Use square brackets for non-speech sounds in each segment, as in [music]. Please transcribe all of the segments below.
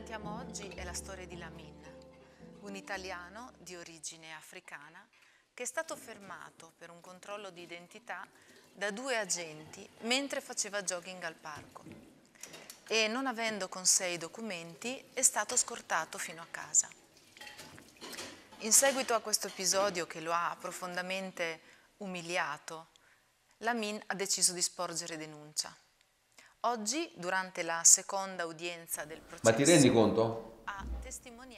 Raccontiamo oggi è la storia di Lamin, un italiano di origine africana che è stato fermato per un controllo di identità da due agenti mentre faceva jogging al parco e non avendo con sé i documenti è stato scortato fino a casa. In seguito a questo episodio che lo ha profondamente umiliato, Lamin ha deciso di sporgere denuncia. Oggi, durante la seconda udienza del processo... Ma ti rendi conto?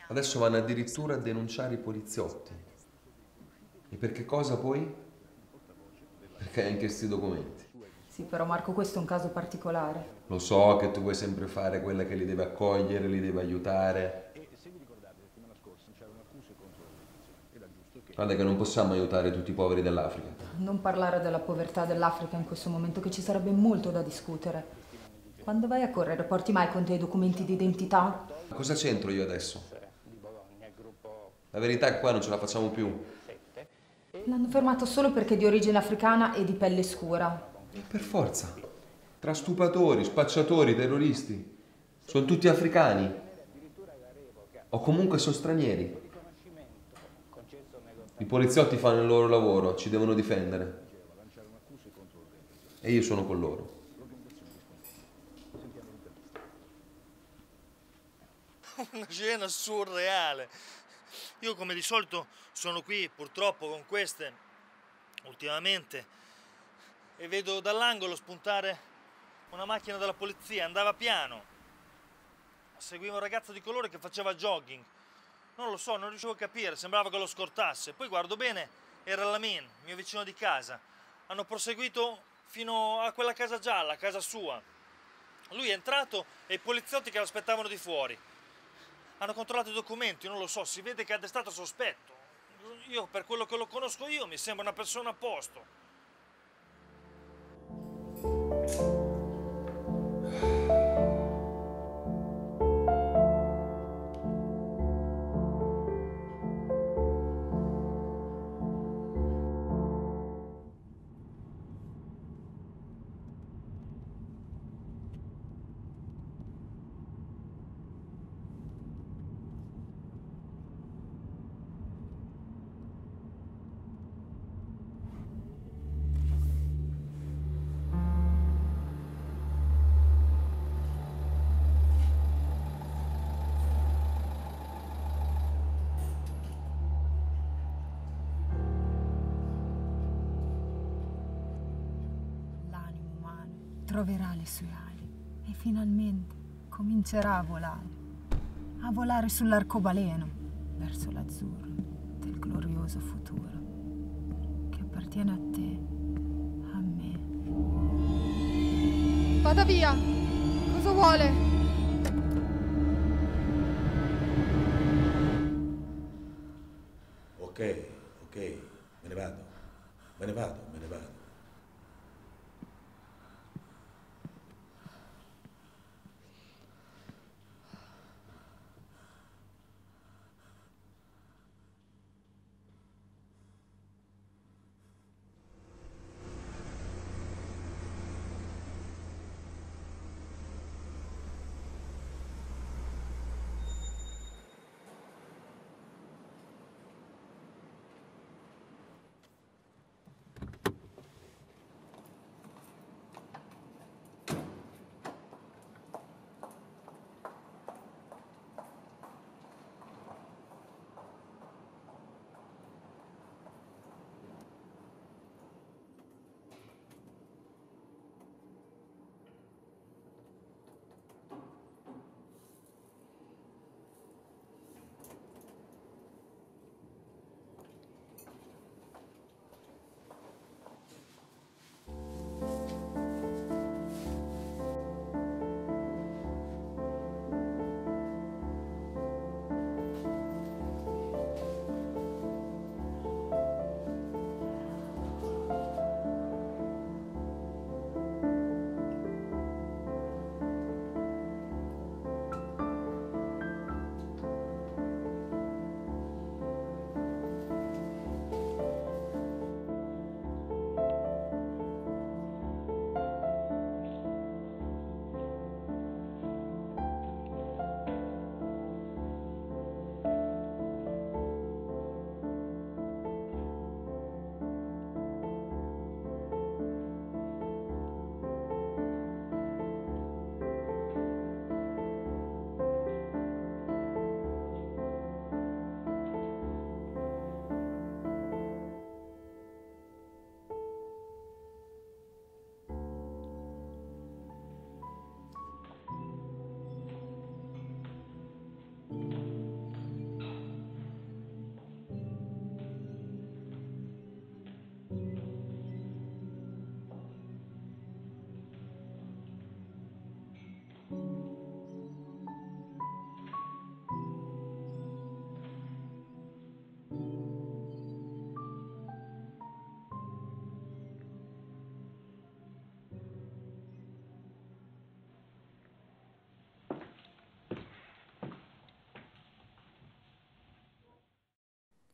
Adesso vanno addirittura a denunciare i poliziotti. E per che cosa poi? Perché hai anche questi documenti. Sì, però Marco, questo è un caso particolare. Lo so che tu vuoi sempre fare quella che li deve accogliere, li deve aiutare. Guarda che non possiamo aiutare tutti i poveri dell'Africa. Non parlare della povertà dell'Africa in questo momento, che ci sarebbe molto da discutere. Quando vai a correre porti mai con te i documenti di identità? Ma cosa c'entro io adesso? La verità è che qua non ce la facciamo più. L'hanno fermato solo perché è di origine africana e di pelle scura. E per forza. Tra stupatori, spacciatori, terroristi. Sono tutti africani. O comunque sono stranieri. I poliziotti fanno il loro lavoro, ci devono difendere. E io sono con loro. [laughs] una scena surreale. Io come di solito sono qui purtroppo con queste ultimamente e vedo dall'angolo spuntare una macchina della polizia, andava piano. Seguiva un ragazzo di colore che faceva jogging. Non lo so, non riuscivo a capire, sembrava che lo scortasse. Poi guardo bene, era Lamin, mio vicino di casa. Hanno proseguito fino a quella casa gialla, casa sua. Lui è entrato e i poliziotti che l'aspettavano di fuori hanno controllato i documenti, non lo so, si vede che ha destato sospetto. Io, per quello che lo conosco io, mi sembra una persona a posto. Troverà le sue ali e finalmente comincerà a volare, a volare sull'arcobaleno verso l'azzurro del glorioso futuro che appartiene a te, a me. Vada via! Cosa vuole? Ok, ok, me ne vado, me ne vado, me ne vado.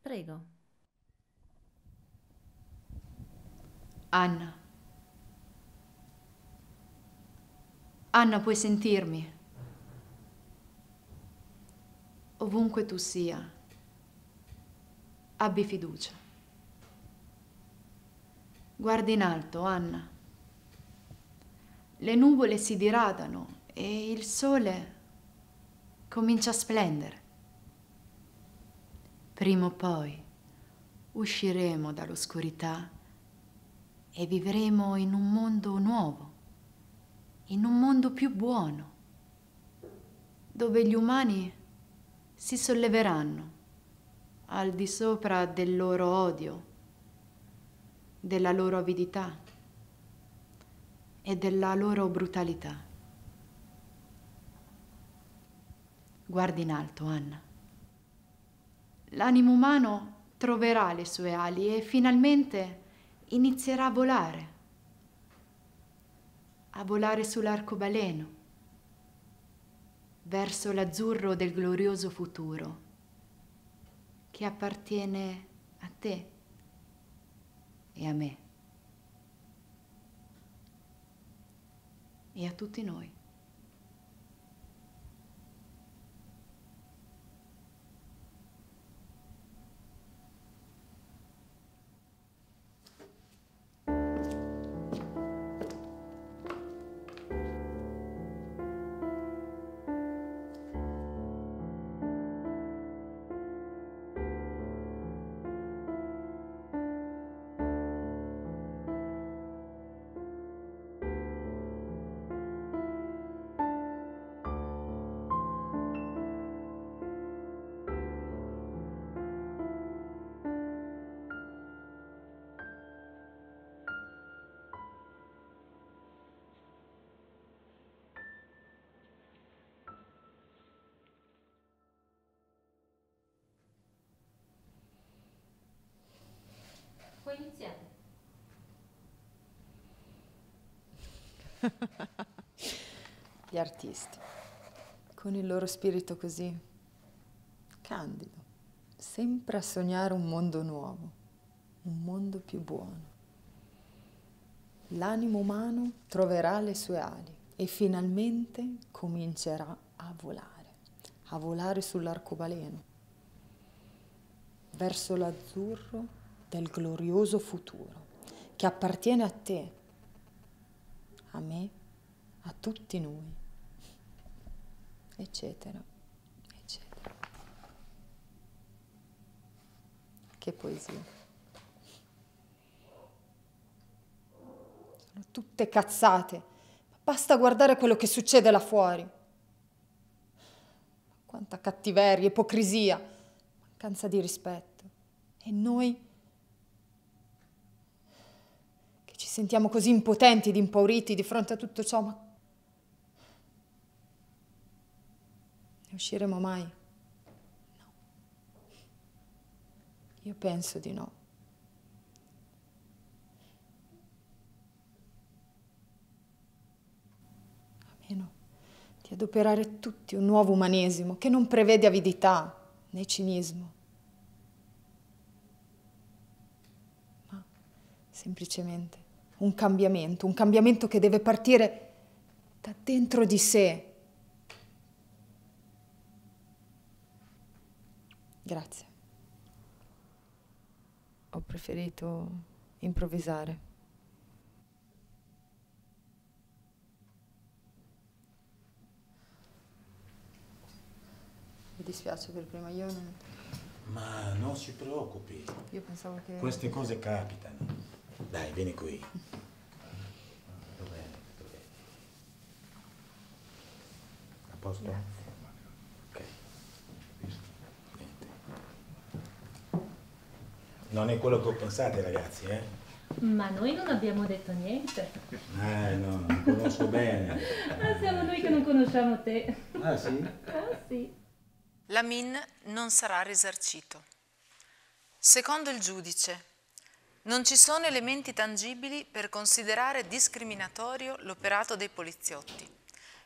Prego. Anna. Anna, puoi sentirmi? Ovunque tu sia, abbi fiducia. Guardi in alto, Anna. Le nuvole si diradano e il sole comincia a splendere. Prima o poi usciremo dall'oscurità e vivremo in un mondo nuovo, in un mondo più buono, dove gli umani si solleveranno al di sopra del loro odio, della loro avidità e della loro brutalità. Guardi in alto, Anna. L'animo umano troverà le sue ali e finalmente inizierà a volare, a volare sull'arcobaleno, verso l'azzurro del glorioso futuro che appartiene a te e a me e a tutti noi. Puoi iniziare. Gli artisti, con il loro spirito così candido, sempre a sognare un mondo nuovo, un mondo più buono. L'animo umano troverà le sue ali e finalmente comincerà a volare, a volare sull'arcobaleno, verso l'azzurro del glorioso futuro che appartiene a te, a me, a tutti noi, eccetera, eccetera. Che poesia. Sono tutte cazzate, basta guardare quello che succede là fuori. Quanta cattiveria, ipocrisia, mancanza di rispetto. E noi che ci sentiamo così impotenti ed impauriti di fronte a tutto ciò, ma ne usciremo mai? No. Io penso di no. A meno di adoperare tutti un nuovo umanesimo che non prevede avidità né cinismo, semplicemente un cambiamento, un cambiamento che deve partire da dentro di sé. Grazie. Ho preferito improvvisare. Mi dispiace per prima, io non... Ma non si preoccupi, Io pensavo che... queste cose capitano. Dai, vieni qui. Dov'è? Dov'è? A posto? Ok. Niente. Non è quello che ho pensato, ragazzi, eh? Ma noi non abbiamo detto niente. Eh, no, non conosco [laughs] bene. Ah, siamo noi che non conosciamo te. Ah, sì? Ah, sì. Lamin non sarà risarcito. Secondo il giudice, non ci sono elementi tangibili per considerare discriminatorio l'operato dei poliziotti,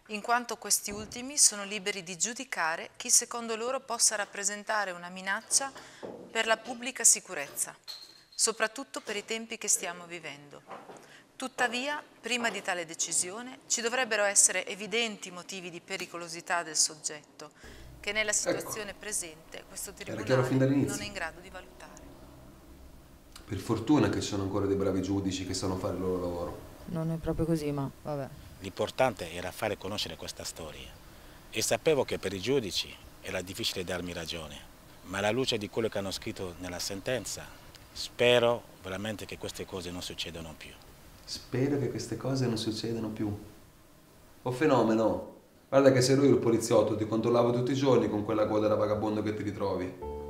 in quanto questi ultimi sono liberi di giudicare chi secondo loro possa rappresentare una minaccia per la pubblica sicurezza, soprattutto per i tempi che stiamo vivendo. Tuttavia, prima di tale decisione, ci dovrebbero essere evidenti motivi di pericolosità del soggetto, che nella situazione presente questo Ecco. chiaro fin tribunale non è in grado di valutare. Per fortuna che ci sono ancora dei bravi giudici che sanno fare il loro lavoro. Non è proprio così, ma vabbè. L'importante era fare conoscere questa storia. E sapevo che per i giudici era difficile darmi ragione, ma alla luce di quello che hanno scritto nella sentenza, spero veramente che queste cose non succedano più. Spero che queste cose non succedano più. Oh fenomeno, guarda che se lui il poliziotto ti controllavo tutti i giorni con quella coda da vagabondo che ti ritrovi.